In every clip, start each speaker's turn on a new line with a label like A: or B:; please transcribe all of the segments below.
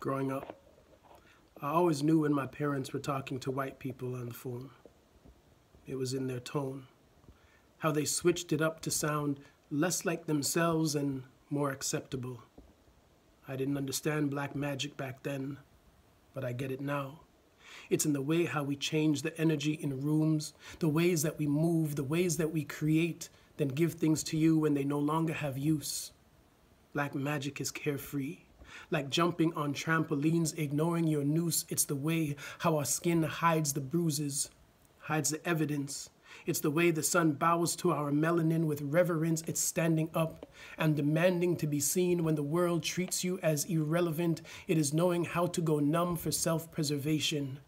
A: growing up, I always knew when my parents were talking to white people on the phone. It was in their tone, how they switched it up to sound less like themselves and more acceptable. I didn't understand black magic back then, but I get it now. It's in the way how we change the energy in rooms, the ways that we move, the ways that we create, then give things to you when they no longer have use. Black magic is carefree like jumping on trampolines, ignoring your noose. It's the way how our skin hides the bruises, hides the evidence. It's the way the sun bows to our melanin with reverence. It's standing up and demanding to be seen when the world treats you as irrelevant. It is knowing how to go numb for self preservation,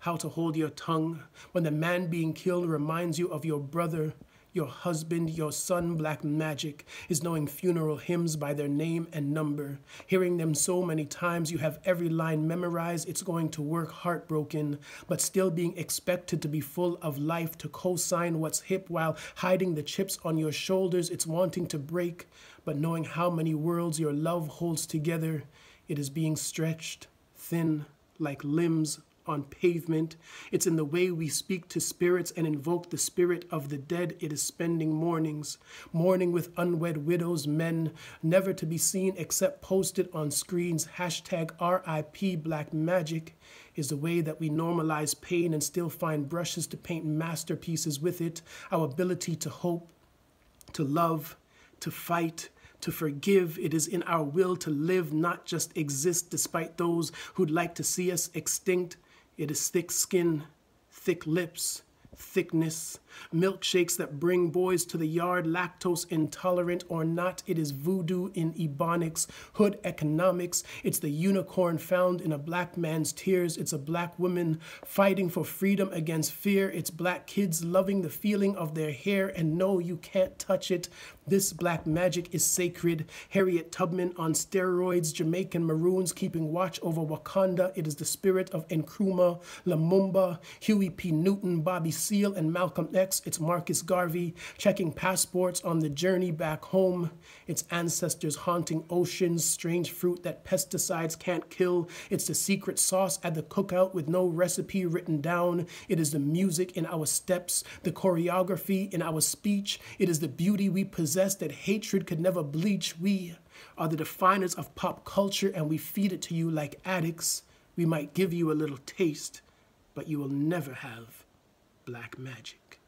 A: how to hold your tongue when the man being killed reminds you of your brother your husband, your son, black magic, is knowing funeral hymns by their name and number. Hearing them so many times, you have every line memorized. It's going to work heartbroken, but still being expected to be full of life, to co sign what's hip while hiding the chips on your shoulders. It's wanting to break, but knowing how many worlds your love holds together. It is being stretched, thin, like limbs on pavement. It's in the way we speak to spirits and invoke the spirit of the dead. It is spending mornings, mourning with unwed widows, men, never to be seen except posted on screens. Hashtag RIP Black Magic is the way that we normalize pain and still find brushes to paint masterpieces with it. Our ability to hope, to love, to fight, to forgive. It is in our will to live, not just exist, despite those who'd like to see us extinct. It is thick skin, thick lips, thickness, milkshakes that bring boys to the yard, lactose intolerant or not. It is voodoo in ebonics, hood economics. It's the unicorn found in a black man's tears. It's a black woman fighting for freedom against fear. It's black kids loving the feeling of their hair and no, you can't touch it. This black magic is sacred. Harriet Tubman on steroids, Jamaican Maroons keeping watch over Wakanda. It is the spirit of Nkrumah, Lumumba, Huey P. Newton, Bobby Seale, and Malcolm X it's Marcus Garvey checking passports on the journey back home. It's ancestors haunting oceans, strange fruit that pesticides can't kill. It's the secret sauce at the cookout with no recipe written down. It is the music in our steps, the choreography in our speech. It is the beauty we possess that hatred could never bleach. We are the definers of pop culture and we feed it to you like addicts. We might give you a little taste, but you will never have black magic.